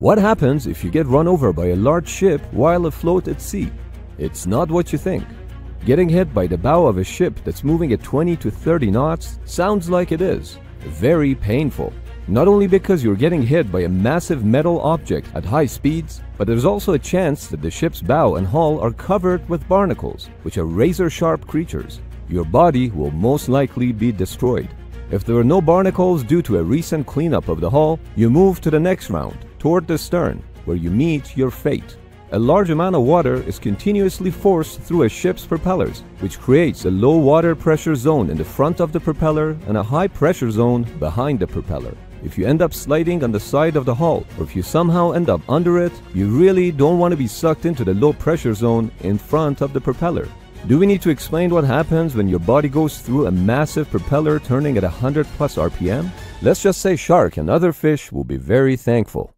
What happens if you get run over by a large ship while afloat at sea? It's not what you think. Getting hit by the bow of a ship that's moving at 20 to 30 knots sounds like it is. Very painful. Not only because you're getting hit by a massive metal object at high speeds, but there's also a chance that the ship's bow and hull are covered with barnacles, which are razor sharp creatures. Your body will most likely be destroyed. If there are no barnacles due to a recent cleanup of the hull, you move to the next round, toward the stern, where you meet your fate. A large amount of water is continuously forced through a ship's propellers, which creates a low water pressure zone in the front of the propeller and a high pressure zone behind the propeller. If you end up sliding on the side of the hull, or if you somehow end up under it, you really don't want to be sucked into the low pressure zone in front of the propeller. Do we need to explain what happens when your body goes through a massive propeller turning at 100 plus RPM? Let's just say shark and other fish will be very thankful.